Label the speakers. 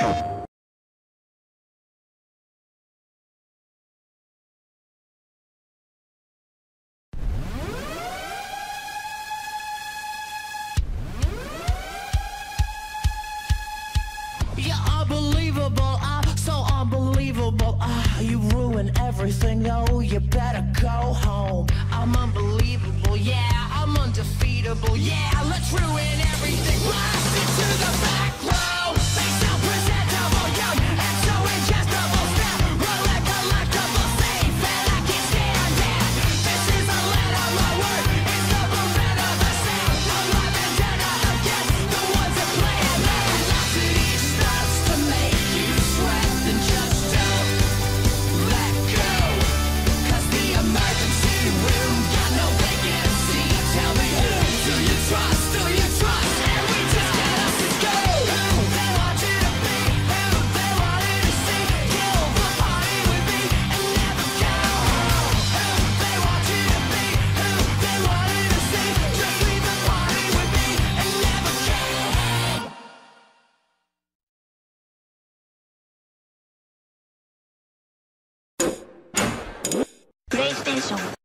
Speaker 1: Uh, uh, everything, oh, you better go home. I'm unbelievable, yeah, I'm undefeatable, yeah, let's ruin
Speaker 2: région